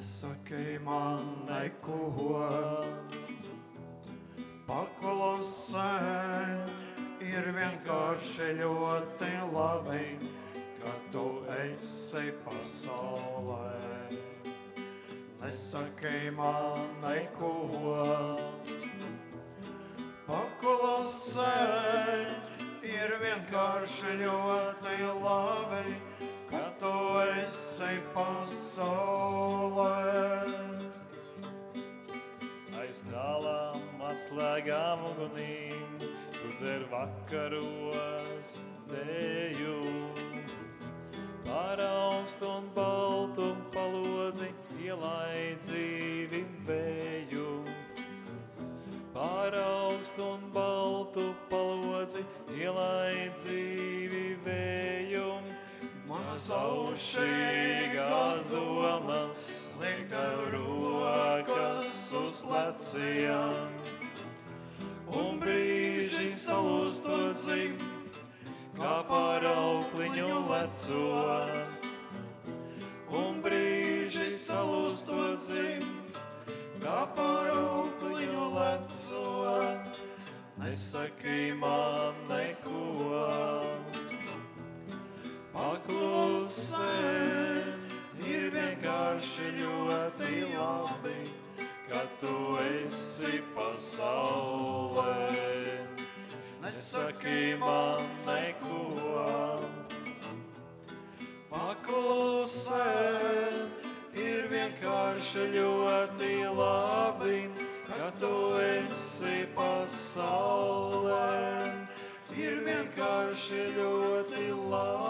Nesaki man neko, paklusē, ir vienkārši ļoti labi, ka tu esi pasaulē. Nesaki man neko, paklusē, ir vienkārši ļoti labi, ka tu esi pasaulē. Aiz tālām atslēgām ugunīm, tu dzer vakaros dēju. Par augstu un baltu palodzi ielai dzīvi vēju. Par augstu un baltu palodzi ielai dzīvi vēju. Manas aušīgās uz pleciem, un brīži salūstot zim, kā par aukliņu lecot. Un brīži salūstot zim, kā par aukliņu lecot. Nesaki man neko paklusē, ir vienkārši ļoti labi, ka tu esi pasaulē. Nesaki man neko, paklusē, ir vienkārši ļoti labi, ka tu esi pasaulē. Ir vienkārši ļoti labi,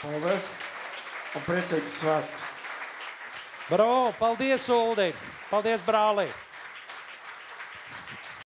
Paldies! Un priecīgs svētkus! Bravo! Paldies, Uldi! Paldies, brāli!